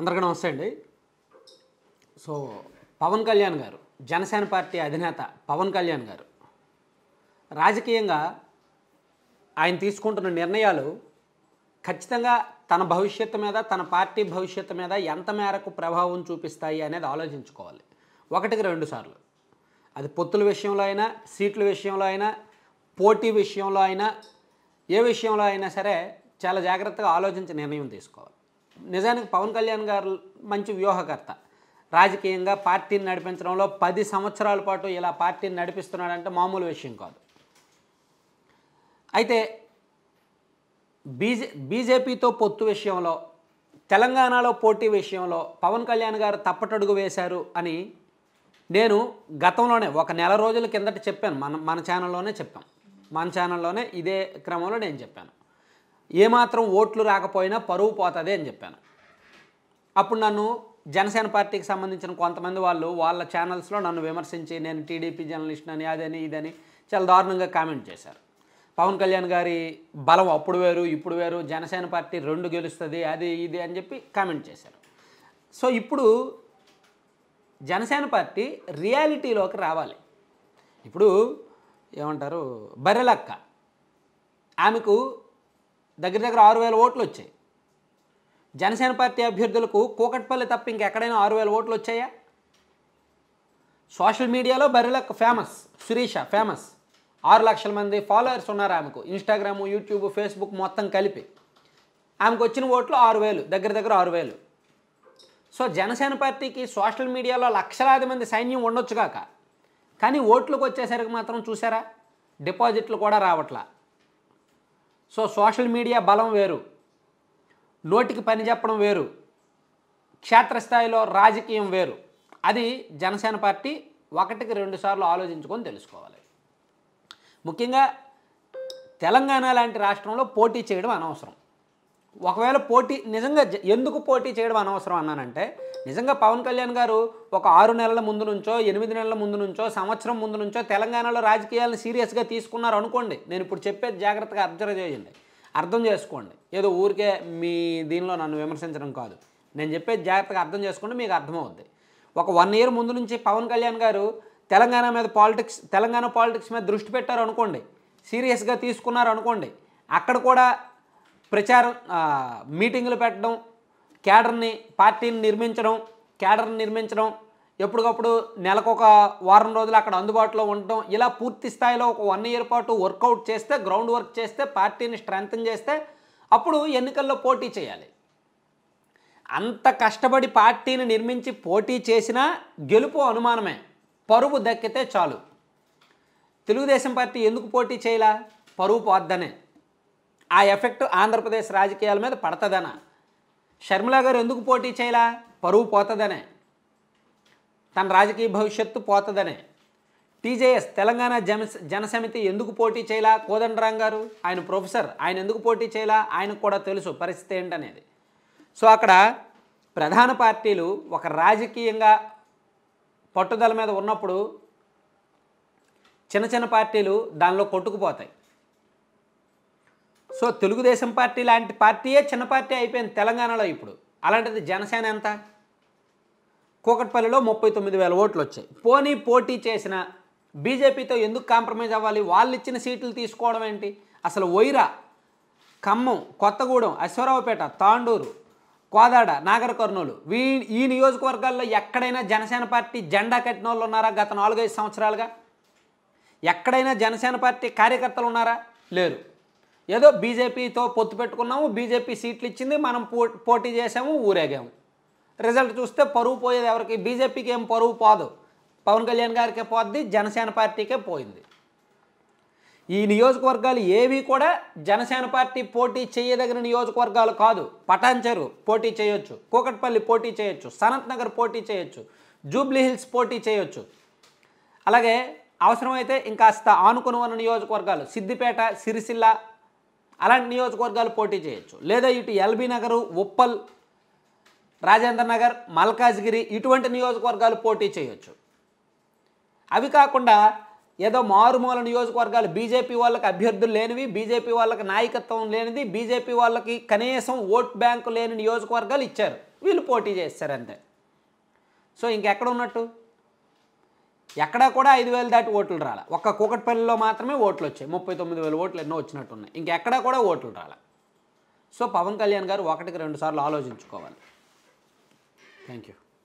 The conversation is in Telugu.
అందరికీ నమస్తే అండి. సో పవన్ కళ్యాణ్ గారు జనసేన పార్టీ అధినేత పవన్ కళ్యాణ్ గారు రాజకీయంగా ఆయన తీసుకుంటున్న నిర్ణయాలు ఖచ్చితంగా తన భవిష్యత్తు మీద తన పార్టీ భవిష్యత్తు మీద ఎంత మేరకు ప్రభావం చూపిస్తాయి అనేది ఆలోచించుకోవాలి. ఒకటికి రెండు సార్లు. అది పొత్తుల విషయంలో అయినా సీట్ల విషయంలో అయినా పోటీ విషయంలో అయినా ఏ విషయంలో అయినా సరే చాలా జాగ్రత్తగా ఆలోచించి నిర్ణయం తీసుకోవాలి. నిజానికి పవన్ కళ్యాణ్ గారు మంచి వ్యూహకర్త. రాజకీయంగా పార్టీని నడిపించడంలో పది సంవత్సరాల పాటు ఇలా పార్టీని నడిపిస్తున్నాడంటే మామూలు విషయం కాదు. అయితే బీజే బీజేపీతో పొత్తు విషయంలో తెలంగాణలో పోటీ విషయంలో పవన్ కళ్యాణ్ గారు తప్పటడుగు వేశారు అని నేను గతంలోనే ఒక నెల రోజుల కిందట చెప్పాను. మన మన ఛానల్లోనే చెప్పాం. మన ఛానల్లోనే ఇదే క్రమంలో నేను చెప్పాను. ఏమాత్రం ఓట్లు రాకపోయినా పరువు పోతుంది అని చెప్పాను. అప్పుడు నన్ను జనసేన పార్టీకి సంబంధించిన కొంతమంది వాళ్ళు వాళ్ళ ఛానల్స్లో నన్ను విమర్శించి నేను టీడీపీ జర్నలిస్ట్ అని అదని ఇదని చాలా దారుణంగా కామెంట్ చేశారు. పవన్ కళ్యాణ్ గారి బలం అప్పుడు వేరు ఇప్పుడు వేరు జనసేన పార్టీ రెండు గెలుస్తుంది అది ఇది అని చెప్పి కామెంట్ చేశారు. సో ఇప్పుడు జనసేన పార్టీ రియాలిటీలోకి రావాలి. ఇప్పుడు ఏమంటారు? బర్రెలక్క. ఆమెకు దగ్గర దగ్గర ఆరు వేల ఓట్లు వచ్చాయి. జనసేన పార్టీ అభ్యర్థులకు కూకట్పల్లి తప్ప ఇంకెక్కడైనా ఆరు వేల ఓట్లు వచ్చాయా? సోషల్ మీడియాలో బర్రెలకు ఫేమస్ సురీష ఫేమస్. ఆరు లక్షల మంది ఫాలోవర్స్ ఉన్నారు ఆమెకు. ఇన్స్టాగ్రాము యూట్యూబ్ ఫేస్బుక్ మొత్తం కలిపి. ఆమెకు వచ్చిన ఓట్లు ఆరు వేలు దగ్గర దగ్గర ఆరు వేలు. సో జనసేన పార్టీకి సోషల్ మీడియాలో లక్షలాది మంది సైన్యం ఉండొచ్చు కాక. కానీ ఓట్లకు వచ్చేసరికి మాత్రం చూసారా? డిపాజిట్లు కూడా రావట్లా. సో సోషల్ మీడియా బలం వేరు. నోటికి పని చెప్పడం వేరు. క్షేత్రస్థాయిలో రాజకీయం వేరు. అది జనసేన పార్టీ ఒకటికి రెండు సార్లు ఆలోచించుకొని తెలుసుకోవాలి. ముఖ్యంగా తెలంగాణ లాంటి రాష్ట్రంలో పోటీ చేయడం అనవసరం. ఒకవేళ పోటీ నిజంగా ఎందుకు పోటీ చేయడం అనవసరం అన్నానంటే నిజంగా పవన్ కళ్యాణ్ గారు ఒక ఆరు నెలల ముందు నుంచో ఎనిమిది నెలల ముందు నుంచో సంవత్సరం ముందు నుంచో తెలంగాణలో రాజకీయాలను సీరియస్గా తీసుకున్నారు అనుకోండి. నేను ఇప్పుడు చెప్పేది జాగ్రత్తగా అబ్జర్వ్ చేయండి. అర్థం చేసుకోండి. ఏదో ఊరికే మీ దీనిలో నన్ను విమర్శించడం కాదు. నేను చెప్పేది జాగ్రత్తగా అర్థం చేసుకోండి మీకు అర్థమవుద్ది. ఒక వన్ ఇయర్ ముందు నుంచి పవన్ కళ్యాణ్ గారు తెలంగాణ మీద పాలిటిక్స్ తెలంగాణ పాలిటిక్స్ మీద దృష్టి పెట్టారు అనుకోండి. సీరియస్గా తీసుకున్నారు అనుకోండి. అక్కడ కూడా ప్రచారం మీటింగులు పెట్టడం క్యాడర్ని పార్టీని నిర్మించడం క్యాడర్ని నిర్మించడం ఎప్పటికప్పుడు నెలకొక వారం రోజులు అక్కడ అందుబాటులో ఉండటం ఇలా పూర్తి స్థాయిలో ఒక వన్ ఇయర్ పాటు వర్కౌట్ చేస్తే గ్రౌండ్ వర్క్ చేస్తే పార్టీని స్ట్రెంగ్తన్ చేస్తే అప్పుడు ఎన్నికల్లో పోటీ చేయాలి. అంత కష్టపడి పార్టీని నిర్మించి పోటీ చేసినా గెలుపు అనుమానమే. పరువు దక్కితే చాలు. తెలుగుదేశం పార్టీ ఎందుకు పోటీ చేయలా? పరువు పోద్దనే. ఆ ఎఫెక్ట్ ఆంధ్రప్రదేశ్ రాజకీయాల మీద పడతదనా? షర్మిల గారు ఎందుకు పోటీ చేయలా? పరువు పోతుందనే. తన రాజకీయ భవిష్యత్తు పోతుందనే. టీజేఎస్ తెలంగాణ జన జనసమితి ఎందుకు పోటీ చేయలా? కోదండరాం గారు ఆయన ప్రొఫెసర్ ఆయన ఎందుకు పోటీ చేయలా? ఆయనకు కూడా తెలుసు పరిస్థితి ఏంటనేది. సో అక్కడ ప్రధాన పార్టీలు ఒక రాజకీయంగా పట్టుదల మీద ఉన్నప్పుడు చిన్న చిన్న పార్టీలు దానిలో కొట్టుకుపోతాయి. సో తెలుగుదేశం పార్టీ లాంటి పార్టీయే చిన్న పార్టీ అయిపోయింది తెలంగాణలో ఇప్పుడు. అలాంటిది జనసేన ఎంత? కూకట్పల్లిలో ముప్పై తొమ్మిది వేల ఓట్లు వచ్చాయి. పోనీ పోటీ చేసిన బీజేపీతో ఎందుకు కాంప్రమైజ్ అవ్వాలి? వాళ్ళు ఇచ్చిన సీట్లు తీసుకోవడం ఏంటి? అసలు వైరా ఖమ్మం కొత్తగూడెం అశ్వరావుపేట తాండూరు కోదాడ నాగర్ కర్నూలు వీ ఈ నియోజకవర్గాల్లో ఎక్కడైనా జనసేన పార్టీ జెండా కట్టిన వాళ్ళు ఉన్నారా గత నాలుగైదు సంవత్సరాలుగా? ఎక్కడైనా జనసేన పార్టీ కార్యకర్తలు ఉన్నారా? లేరు. ఏదో బీజేపీతో పొత్తు పెట్టుకున్నాము బీజేపీ సీట్లు ఇచ్చింది మనం పో పోటీ చేసాము ఊరేగాము. రిజల్ట్ చూస్తే పరువు పోయేది ఎవరికి? బీజేపీకి ఏం పరువు పోదు. పవన్ కళ్యాణ్ గారికే పోద్ది జనసేన పార్టీకే పోయింది. ఈ నియోజకవర్గాలు ఏవి కూడా జనసేన పార్టీ పోటీ చేయదగిన నియోజకవర్గాలు కాదు. పటాన్చెరు పోటీ చేయొచ్చు కూకట్పల్లి పోటీ చేయొచ్చు సనత్ నగర్ పోటీ చేయొచ్చు జూబ్లీ హిల్స్ పోటీ చేయొచ్చు. అలాగే అవసరమైతే ఇంకాస్త ఆనుకుని ఉన్న నియోజకవర్గాలు సిద్దిపేట సిరిసిల్ల అలాంటి నియోజకవర్గాలు పోటీ చేయొచ్చు. లేదా ఇటు ఎల్బీ నగరు ఉప్పల్ రాజేంద్ర నగర్ మల్కాజ్గిరి ఇటువంటి నియోజకవర్గాలు పోటీ చేయొచ్చు. అవి కాకుండా ఏదో మారుమూల నియోజకవర్గాలు బీజేపీ వాళ్ళకి అభ్యర్థులు లేనివి బీజేపీ వాళ్ళకి నాయకత్వం లేనిది బీజేపీ వాళ్ళకి కనీసం ఓట్ బ్యాంకు లేని నియోజకవర్గాలు ఇచ్చారు. వీళ్ళు పోటీ చేస్తారు అంతే. సో ఇంకెక్కడ ఉన్నట్టు? ఎక్కడా కూడా ఐదు వేలు దాటి ఓట్లు రాలే. ఒక్క కూకట్పల్లిలో మాత్రమే ఓట్లు వచ్చాయి. ముప్పై తొమ్మిది వేల ఓట్లు ఎన్నో వచ్చినట్టున్నాయి. ఇంకెక్కడా కూడా ఓట్లు రాలే. సో పవన్ కళ్యాణ్ గారు ఒకటికి రెండు సార్లు ఆలోచించుకోవాలి. Thank you